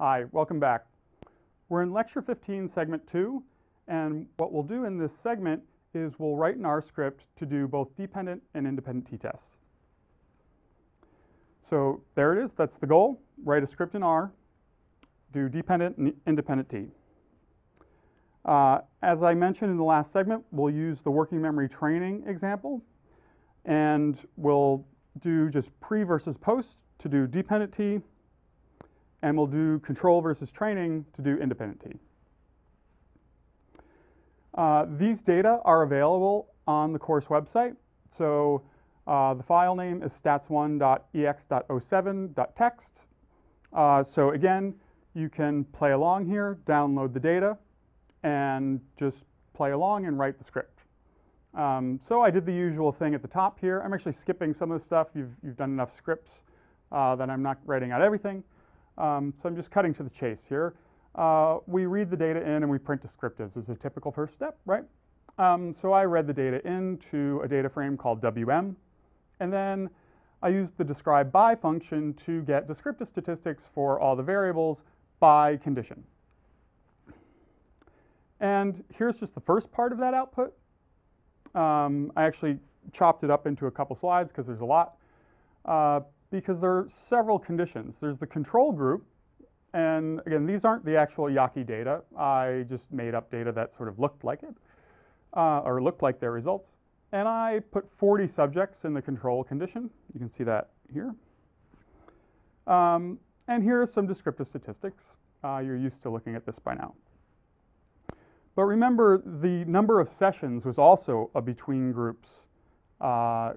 Hi, welcome back. We're in lecture 15, segment two, and what we'll do in this segment is we'll write an R script to do both dependent and independent t-tests. So there it is, that's the goal. Write a script in R, do dependent and independent t. Uh, as I mentioned in the last segment, we'll use the working memory training example, and we'll do just pre versus post to do dependent t, and we'll do control versus training to do independent t. Uh, these data are available on the course website. So uh, the file name is stats1.ex.07.text. Uh, so again, you can play along here, download the data, and just play along and write the script. Um, so I did the usual thing at the top here. I'm actually skipping some of the stuff. You've, you've done enough scripts uh, that I'm not writing out everything. Um, so I'm just cutting to the chase here. Uh, we read the data in and we print descriptives as a typical first step, right? Um, so I read the data into a data frame called WM, and then I used the describe by function to get descriptive statistics for all the variables by condition. And here's just the first part of that output. Um, I actually chopped it up into a couple slides because there's a lot. Uh, because there are several conditions. There's the control group, and again, these aren't the actual Jaeggi data. I just made up data that sort of looked like it, uh, or looked like their results. And I put 40 subjects in the control condition. You can see that here. Um, and here are some descriptive statistics. Uh, you're used to looking at this by now. But remember, the number of sessions was also a between groups uh,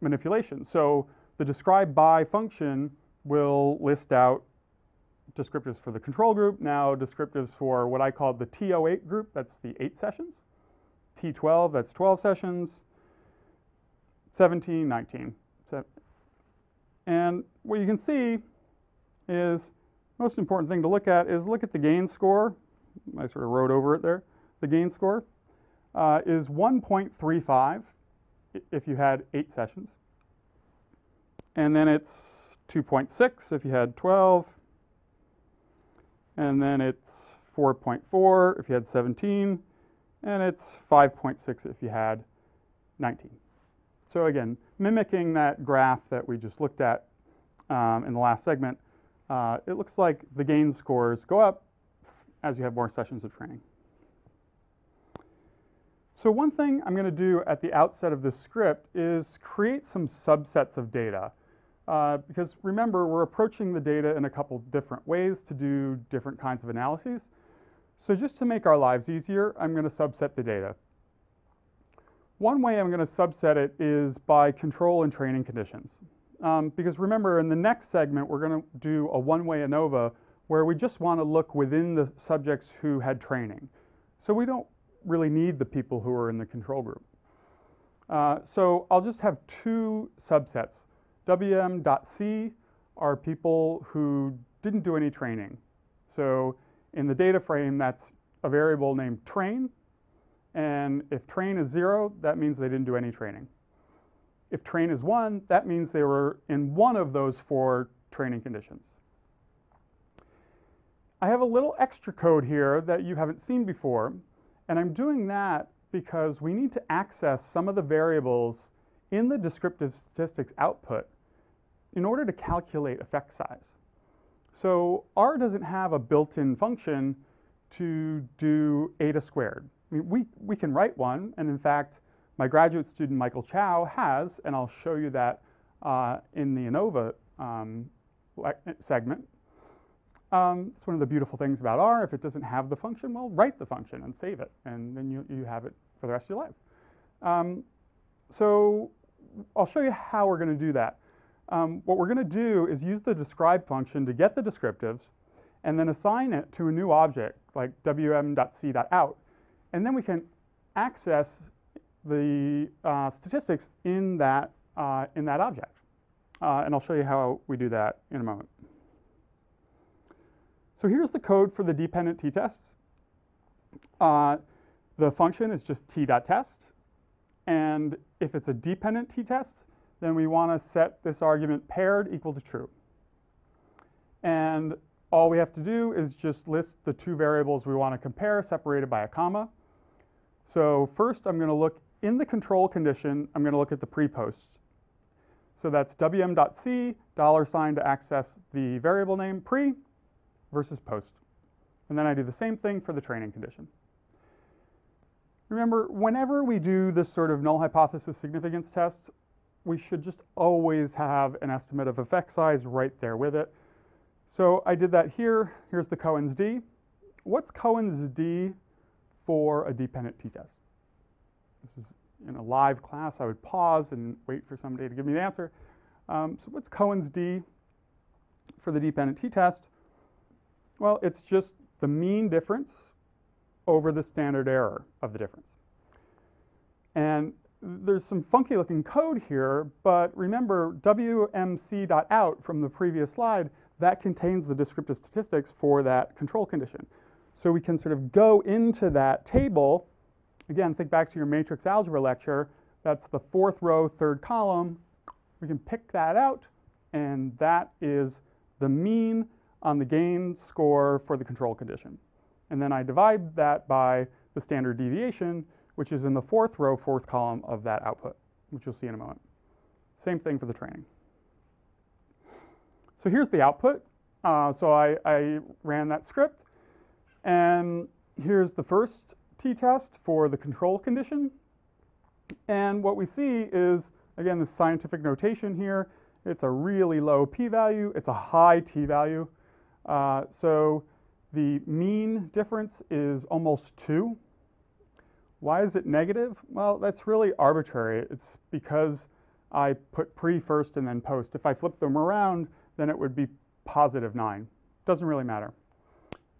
manipulation. So the describe by function will list out descriptives for the control group, now descriptives for what I call the T08 group, that's the eight sessions. T12, that's 12 sessions. 17, 19. And what you can see is, most important thing to look at is look at the gain score. I sort of wrote over it there. The gain score uh, is 1.35 if you had eight sessions and then it's 2.6 if you had 12, and then it's 4.4 if you had 17, and it's 5.6 if you had 19. So again, mimicking that graph that we just looked at um, in the last segment, uh, it looks like the gain scores go up as you have more sessions of training. So one thing I'm going to do at the outset of this script is create some subsets of data uh, because remember, we're approaching the data in a couple different ways to do different kinds of analyses. So just to make our lives easier, I'm going to subset the data. One way I'm going to subset it is by control and training conditions. Um, because remember, in the next segment, we're going to do a one-way ANOVA where we just want to look within the subjects who had training. So we don't really need the people who are in the control group. Uh, so I'll just have two subsets. WM.C are people who didn't do any training. So in the data frame, that's a variable named train. And if train is zero, that means they didn't do any training. If train is one, that means they were in one of those four training conditions. I have a little extra code here that you haven't seen before, and I'm doing that because we need to access some of the variables in the descriptive statistics output in order to calculate effect size. So R doesn't have a built-in function to do eta squared. I mean, we, we can write one, and in fact, my graduate student Michael Chow has, and I'll show you that uh, in the ANOVA um, segment. Um, it's one of the beautiful things about R. If it doesn't have the function, well, write the function and save it, and then you, you have it for the rest of your life. Um, so I'll show you how we're going to do that um, what we're going to do is use the describe function to get the descriptives and then assign it to a new object like wm.c.out. And then we can access the uh, statistics in that, uh, in that object. Uh, and I'll show you how we do that in a moment. So here's the code for the dependent t-tests. Uh, the function is just t.test. And if it's a dependent t-test, then we want to set this argument paired equal to true. And all we have to do is just list the two variables we want to compare separated by a comma. So first I'm going to look in the control condition, I'm going to look at the pre-post. So that's wm.c dollar sign to access the variable name pre versus post. And then I do the same thing for the training condition. Remember, whenever we do this sort of null hypothesis significance test, we should just always have an estimate of effect size right there with it. So I did that here. Here's the Cohen's d. What's Cohen's d for a dependent t-test? This is in a live class. I would pause and wait for somebody to give me the answer. Um, so what's Cohen's d for the dependent t-test? Well, it's just the mean difference over the standard error of the difference. And there's some funky looking code here, but remember wmc.out from the previous slide, that contains the descriptive statistics for that control condition. So we can sort of go into that table. Again, think back to your matrix algebra lecture. That's the fourth row, third column. We can pick that out, and that is the mean on the gain score for the control condition. And then I divide that by the standard deviation, which is in the fourth row, fourth column of that output, which you'll see in a moment. Same thing for the training. So here's the output. Uh, so I, I ran that script, and here's the first t-test for the control condition. And what we see is, again, the scientific notation here. It's a really low p-value. It's a high t-value. Uh, so the mean difference is almost 2. Why is it negative? Well, that's really arbitrary. It's because I put pre first and then post. If I flip them around, then it would be positive 9. Doesn't really matter.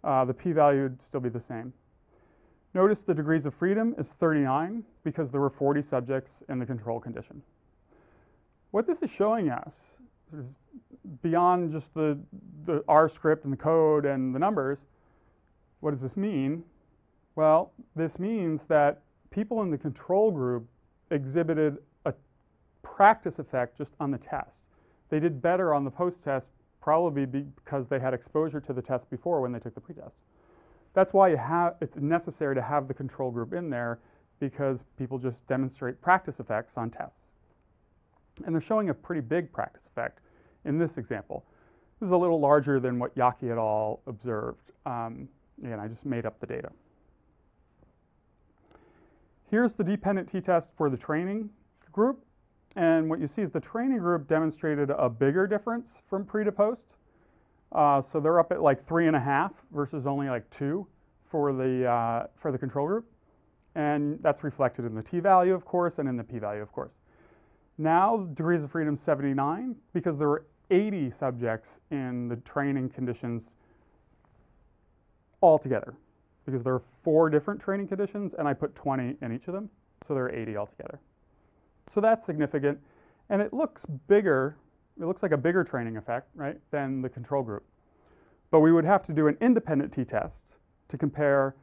Uh, the p-value would still be the same. Notice the degrees of freedom is 39 because there were 40 subjects in the control condition. What this is showing us, beyond just the, the R script and the code and the numbers, what does this mean? Well, this means that people in the control group exhibited a practice effect just on the test. They did better on the post-test probably because they had exposure to the test before when they took the pretest. That's why have, it's necessary to have the control group in there because people just demonstrate practice effects on tests. And they're showing a pretty big practice effect in this example. This is a little larger than what Jaeggi et al. observed. Um, again, I just made up the data. Here's the dependent t-test for the training group. And what you see is the training group demonstrated a bigger difference from pre to post. Uh, so they're up at like three and a half versus only like two for the, uh, for the control group. And that's reflected in the t-value, of course, and in the p-value, of course. Now, degrees of freedom 79 because there were 80 subjects in the training conditions altogether because there are four different training conditions and I put 20 in each of them. So there are 80 altogether. So that's significant. And it looks bigger, it looks like a bigger training effect, right, than the control group. But we would have to do an independent t-test to compare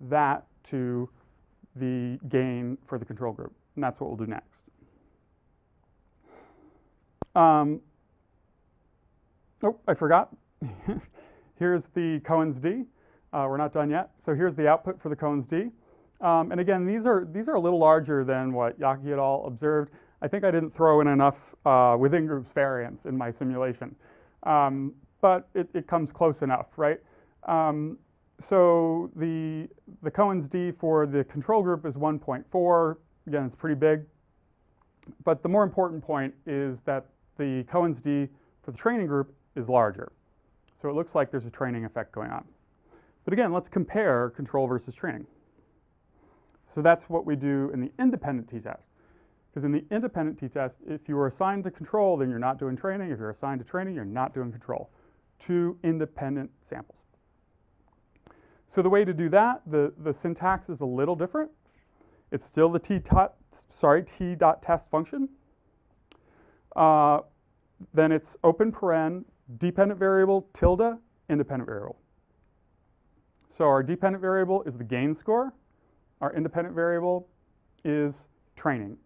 that to the gain for the control group. And that's what we'll do next. Um, oh, I forgot. Here's the Cohen's d. Uh, we're not done yet. So here's the output for the Cohen's d. Um, and again, these are, these are a little larger than what Jaeggi et al. observed. I think I didn't throw in enough uh, within groups variance in my simulation. Um, but it, it, comes close enough, right? Um, so the, the Cohen's d for the control group is 1.4. Again, it's pretty big. But the more important point is that the Cohen's d for the training group is larger. So it looks like there's a training effect going on. But again, let's compare control versus training. So that's what we do in the independent t-test. Because in the independent t-test, if you are assigned to control, then you're not doing training. If you're assigned to training, you're not doing control. Two independent samples. So the way to do that, the, the syntax is a little different. It's still the t sorry, t dot test function. Uh, then it's open paren, dependent variable, tilde, independent variable. So our dependent variable is the gain score. Our independent variable is training.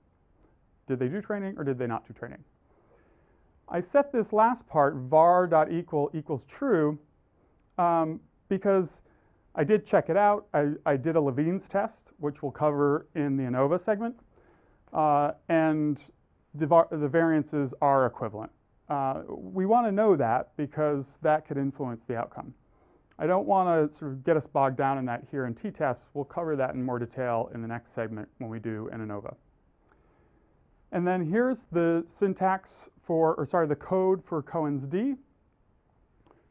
Did they do training or did they not do training? I set this last part, var.equal equals true, um, because I did check it out. I, I did a Levene's test, which we'll cover in the ANOVA segment, uh, and the, the variances are equivalent. Uh, we want to know that because that could influence the outcome. I don't want to sort of get us bogged down in that here in t-tests. We'll cover that in more detail in the next segment when we do an ANOVA. And then here's the syntax for, or sorry, the code for Cohen's d.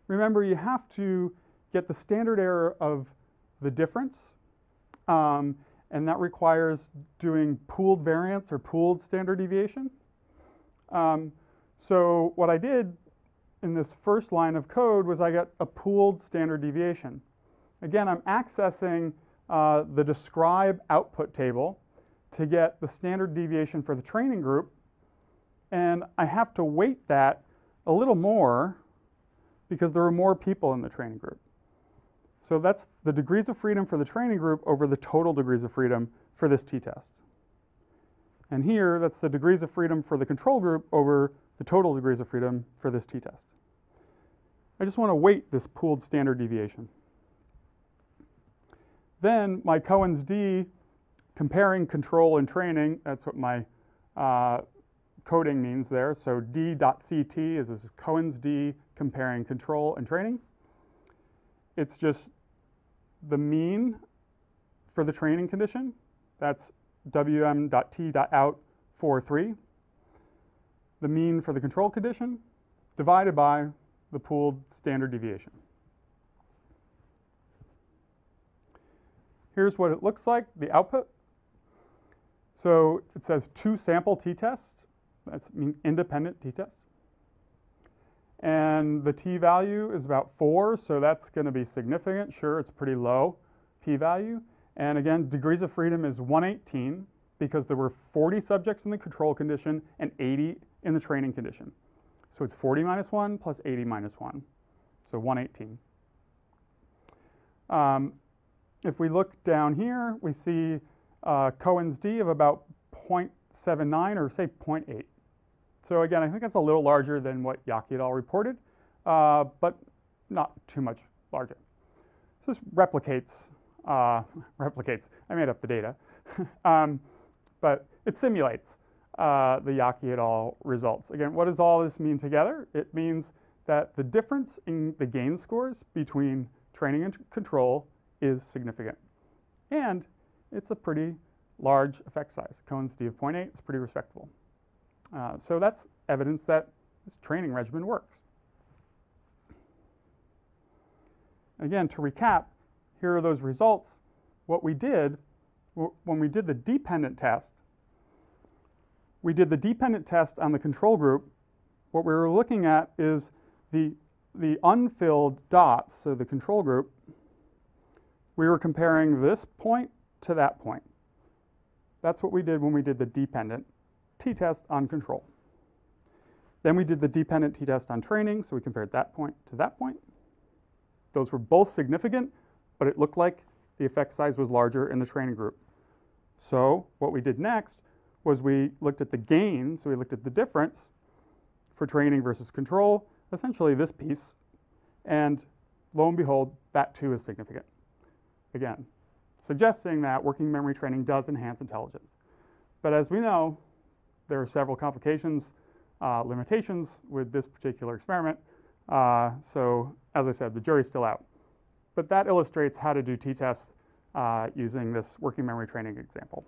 Remember, you have to get the standard error of the difference, um, and that requires doing pooled variance or pooled standard deviation. Um, so what I did in this first line of code was I got a pooled standard deviation. Again, I'm accessing uh, the describe output table to get the standard deviation for the training group, and I have to weight that a little more because there are more people in the training group. So that's the degrees of freedom for the training group over the total degrees of freedom for this t-test. And here, that's the degrees of freedom for the control group over the total degrees of freedom for this t-test. I just want to weight this pooled standard deviation. Then my Cohen's d, comparing control and training, that's what my uh, coding means there. So d.ct is this Cohen's d comparing control and training. It's just the mean for the training condition. That's wm.t.out 43 the mean for the control condition divided by the pooled standard deviation. Here's what it looks like, the output. So it says two sample t-tests. That's independent t-tests. And the t-value is about 4, so that's going to be significant. Sure, it's pretty low p-value. And again, degrees of freedom is 118 because there were 40 subjects in the control condition and 80 in the training condition. So it's 40 minus 1 plus 80 minus 1, so 118. Um, if we look down here, we see uh, Cohen's d of about 0.79 or say 0.8. So again, I think that's a little larger than what Jaeggi et al. reported, uh, but not too much larger. So this replicates, uh, replicates, I made up the data, um, but it simulates uh, the Jaeggi et al. results. Again, what does all this mean together? It means that the difference in the gain scores between training and control is significant. And it's a pretty large effect size. Cohen's d of 0.8 is pretty respectable. Uh, so that's evidence that this training regimen works. Again, to recap, here are those results. What we did, when we did the dependent test, we did the dependent test on the control group. What we were looking at is the, the unfilled dots, so the control group. We were comparing this point to that point. That's what we did when we did the dependent t-test on control. Then we did the dependent t-test on training, so we compared that point to that point. Those were both significant, but it looked like the effect size was larger in the training group. So what we did next was we looked at the gain, so we looked at the difference for training versus control, essentially this piece, and lo and behold, that too is significant. Again, suggesting that working memory training does enhance intelligence. But as we know, there are several complications, uh, limitations with this particular experiment. Uh, so as I said, the jury's still out. But that illustrates how to do t-tests uh, using this working memory training example.